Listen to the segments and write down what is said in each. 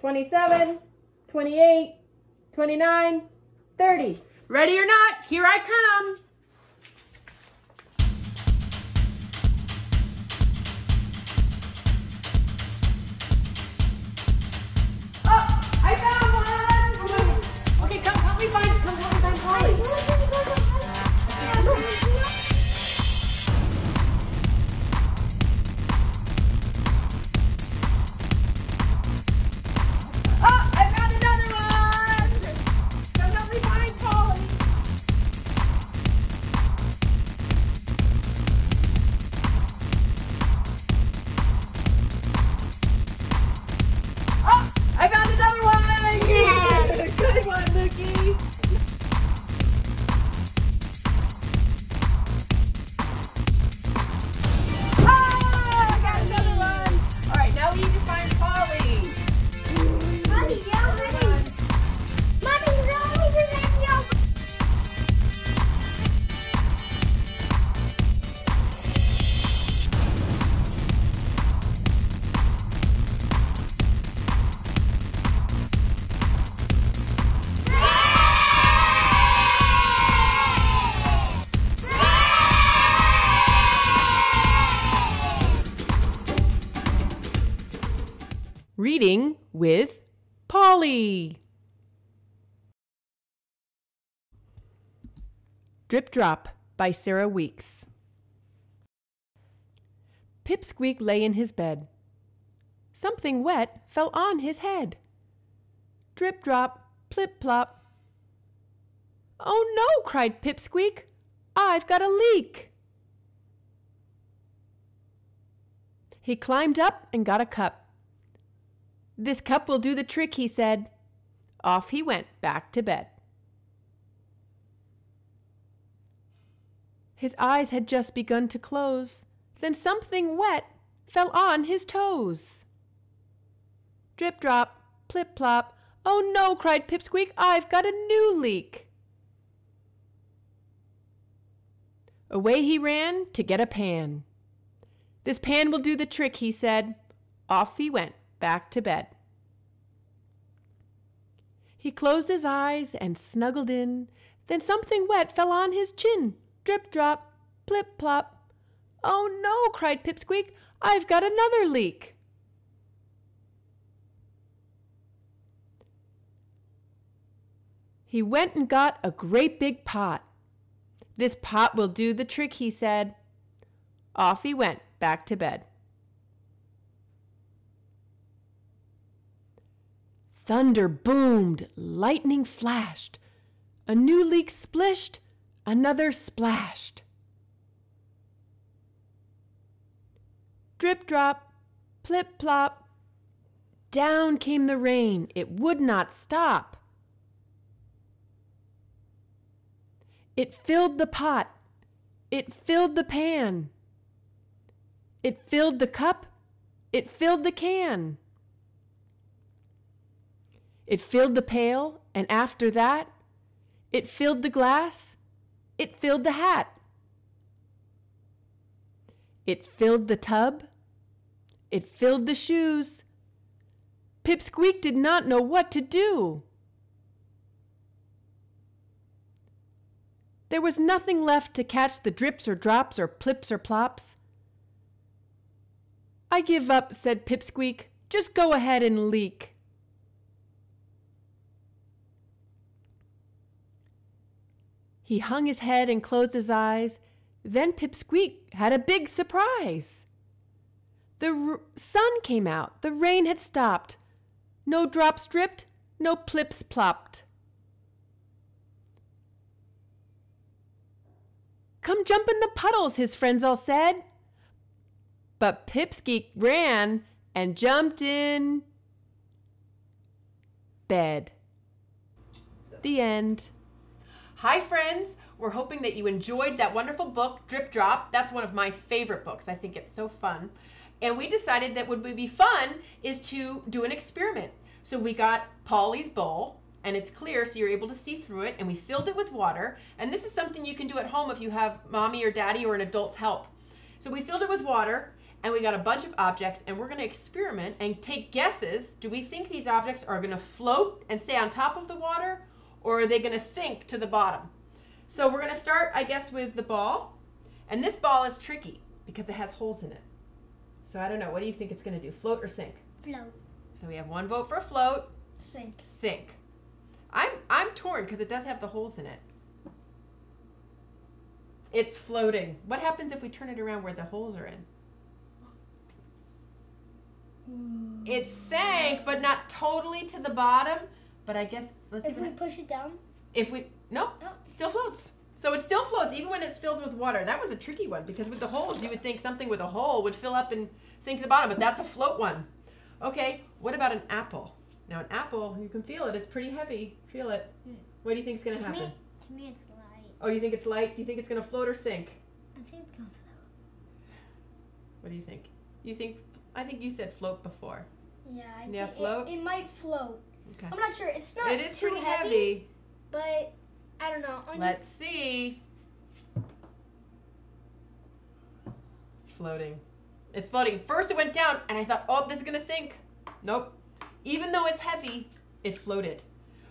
27, 28, 29, 30. Ready or not, here I come. Oh, I found Drip Drop by Sarah Weeks. Pipsqueak lay in his bed. Something wet fell on his head. Drip drop, plip plop. Oh no, cried Pipsqueak. I've got a leak. He climbed up and got a cup. This cup will do the trick, he said. Off he went back to bed. His eyes had just begun to close, then something wet fell on his toes. Drip drop, plip plop. Oh no, cried Pipsqueak, I've got a new leak. Away he ran to get a pan. This pan will do the trick, he said. Off he went back to bed. He closed his eyes and snuggled in. Then something wet fell on his chin. Drip drop, plip plop. Oh no, cried Pipsqueak, I've got another leak. He went and got a great big pot. This pot will do the trick, he said. Off he went back to bed. Thunder boomed, lightning flashed. A new leak splished, another splashed. Drip drop, plip plop. Down came the rain, it would not stop. It filled the pot, it filled the pan, it filled the cup, it filled the can. It filled the pail, and after that, it filled the glass, it filled the hat. It filled the tub, it filled the shoes. Pipsqueak did not know what to do. There was nothing left to catch the drips or drops or plips or plops. I give up, said Pipsqueak. Just go ahead and leak. He hung his head and closed his eyes. Then Pipsqueak had a big surprise. The sun came out. The rain had stopped. No drops dripped, no plips plopped. Come jump in the puddles, his friends all said. But Pipsqueak ran and jumped in bed. The end. Hi, friends. We're hoping that you enjoyed that wonderful book, Drip Drop. That's one of my favorite books. I think it's so fun. And we decided that would be fun is to do an experiment. So we got Paulie's bowl, and it's clear so you're able to see through it, and we filled it with water. And this is something you can do at home if you have mommy or daddy or an adult's help. So we filled it with water, and we got a bunch of objects and we're going to experiment and take guesses. Do we think these objects are going to float and stay on top of the water or are they going to sink to the bottom? So we're going to start, I guess, with the ball. And this ball is tricky because it has holes in it. So I don't know. What do you think it's going to do? Float or sink? Float. So we have one vote for float. Sink. Sink. I'm I'm torn because it does have the holes in it. It's floating. What happens if we turn it around where the holes are in? Hmm. It sank, but not totally to the bottom. But I guess let's see If we push it down, if we nope, Oh. still floats. So it still floats even when it's filled with water. That one's a tricky one because with the holes, you would think something with a hole would fill up and sink to the bottom, but that's a float one. Okay, what about an apple? Now an apple, you can feel it. It's pretty heavy. Feel it. Hmm. What do you think is going to happen? me, to me it's light. Oh, you think it's light? Do you think it's going to float or sink? I think it's gonna float. What do you think? You think? I think you said float before. Yeah, I Yeah, think float? It, it might float. Okay. I'm not sure. It's not It is too pretty heavy. but I don't know. On- Let's see. It's floating. It's floating. First it went down, and I thought, oh, this is gonna sink. Nope. Even though it's heavy, it floated.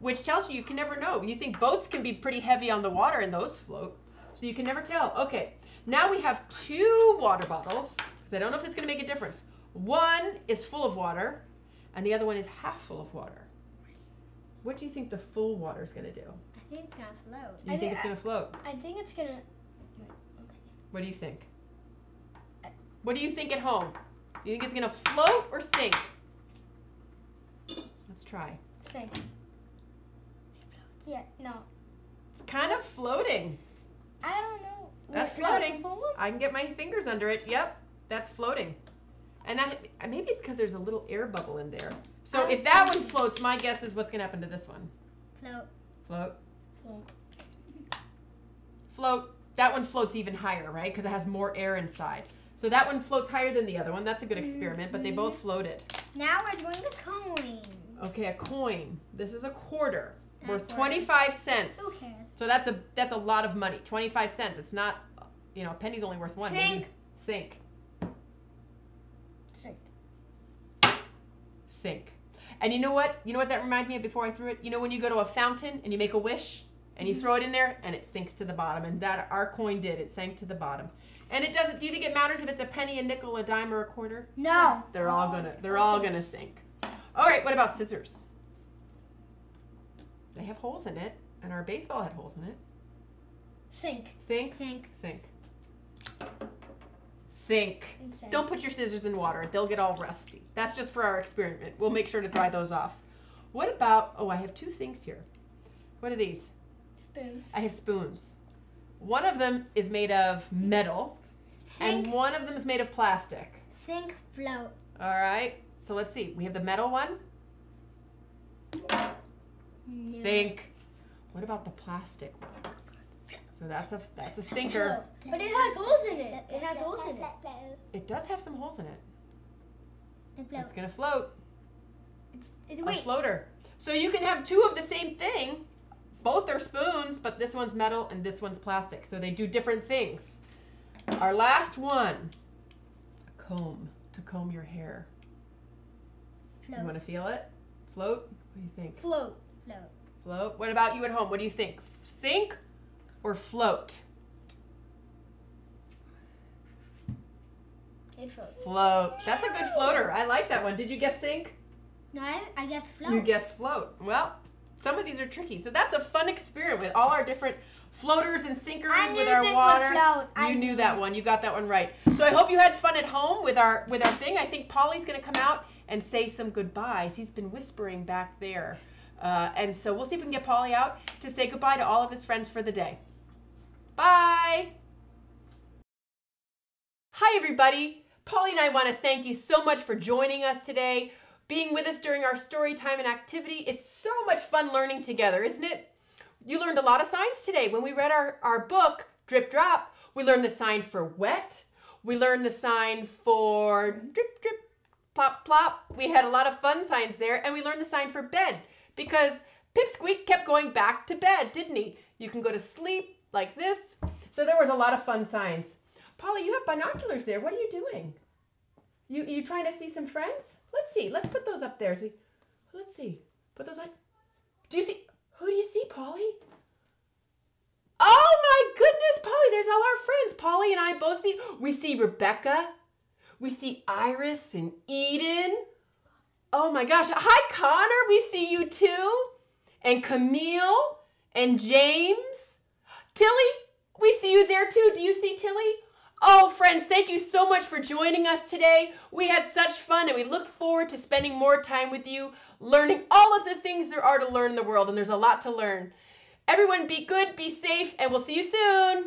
Which tells you you can never know. You think boats can be pretty heavy on the water, and those float. So you can never tell. Okay, now we have two water bottles, because I don't know if this is gonna make a difference. One is full of water, and the other one is half full of water. What do you think the full water is gonna do? I think it's gonna float. You I think it's gonna float? I think it's gonna. Okay. What do you think? What do you think at home? Do you think it's gonna float or sink? Let's try. Sink. It floats. Yeah. No. It's kind of floating. I don't know. That's Is that the floating. I can get my fingers under it. Yep, that's floating. And that maybe it's because there's a little air bubble in there. So if that one floats, my guess is what's gonna happen to this one. Float. Float, Float. float. That one floats even higher, right? Because it has more air inside. So that one floats higher than the other one. That's a good experiment, but they both mm-hmm. floated. Now we're doing the coin. Okay, a coin. This is a quarter worth quarter. 25 cents. Who cares? So that's a that's a lot of money. 25 cents. It's not you know, a penny's only worth one. Sink. Sink. Sink. Sink. And you know what? You know what that reminded me of before I threw it? You know when you go to a fountain and you make a wish and you mm-hmm. throw it in there and it sinks to the bottom and that our coin did. It sank to the bottom. And it doesn't do you think it matters if it's a penny, a nickel, a dime or a quarter? No. They're all going to they're all going to sink. All right, what about scissors? They have holes in it and our baseball had holes in it. Sink. Sink. Sink. Sink. Sink. Sink. Don't put your scissors in water. They'll get all rusty. That's just for our experiment. We'll make sure to dry those off. What about, oh, I have two things here. What are these? Spoons. I have spoons. One of them is made of metal, Sink. and one of them is made of plastic. Sink. Float. All right. So let's see. We have the metal one. No. Sink. What about the plastic one? So that's a that's a sinker. But it has holes in it. It has holes in it. It does have some holes in it. It It's gonna float. It's, it's, a wait. floater. So you can have two of the same thing. Both are spoons, but this one's metal and this one's plastic. So they do different things. Our last one a comb to comb your hair. You want to feel it? Float? What do you think? Float. Float. Float? What about you at home? What do you think? Sink or float? It floats. Float. That's a good floater. I like that one. Did you guess sink? No, I, I guess float. You guessed float. Well, some of these are tricky. So that's a fun experiment with all our different floaters and sinkers I with our water. float. You I knew knew that one. You got that one right. So I hope you had fun at home with our with our thing. I think Paulie's going to come out and say some goodbyes. He's been whispering back there. Uh, and so we'll see if we can get Paulie out to say goodbye to all of his friends for the day. Bye. Hi, everybody. Paulie and I want to thank you so much for joining us today, being with us during our story time and activity. It's so much fun learning together, isn't it? You learned a lot of signs today. When we read our, our book, Drip Drop, we learned the sign for wet. We learned the sign for drip, drip, plop, plop. We had a lot of fun signs there. And we learned the sign for bed because Pipsqueak kept going back to bed, didn't he? You can go to sleep like this. So there was a lot of fun signs. Paulie, you have binoculars there. What are you doing? You you trying to see some friends? Let's see. Let's put those up there. See, let's see. Put those on. Do you see? Who do you see, Paulie? Oh my goodness, Paulie! There's all our friends. Paulie and I both see. We see Rebecca. We see Iris and Eden. Oh my gosh! Hi, Connor. We see you too. And Camille and James. Tilly, we see you there too. Do you see Tilly? Oh, friends, thank you so much for joining us today. We had such fun and we look forward to spending more time with you, learning all of the things there are to learn in the world, and there's a lot to learn. Everyone, be good, be safe, and we'll see you soon.